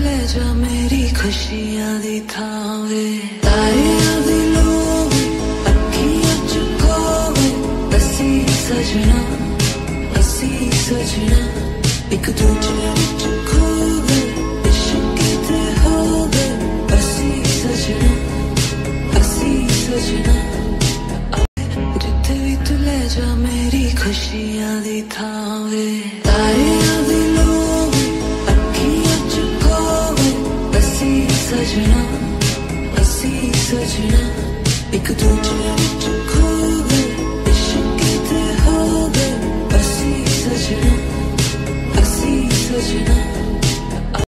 ले जा मेरी खुशियाँ दी थावे। तारियाँ दी लोवे अखियाँ चुकोवे। असी सजना असी सजना, एक दूजे विच खोवे इश्क ते होवे असी सजना असी सजना। जिते भी तू ले जा मेरी खुशियाँ दी थावे। सजना असी सजना एक दूजे विच खो गए इश्क ते हो गए असी सजना